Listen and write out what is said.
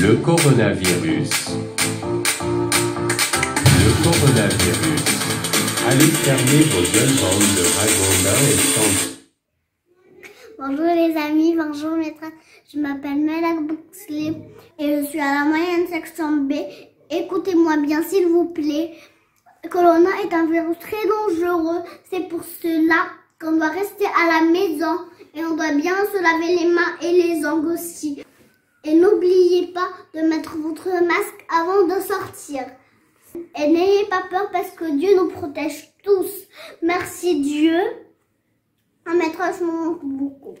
Le coronavirus. Le coronavirus. Allez fermer vos jeunes bandes de ragondins et sans... Bonjour les amis, bonjour maîtresse. Je m'appelle Melak Buxley et je suis à la moyenne section B. Écoutez-moi bien s'il vous plaît. Corona est un virus très dangereux. C'est pour cela qu'on doit rester à la maison et on doit bien se laver les mains et les ongles aussi. Et n'oubliez pas de mettre votre masque avant de sortir. Et n'ayez pas peur parce que Dieu nous protège tous. Merci Dieu. Un maîtresse me manque beaucoup.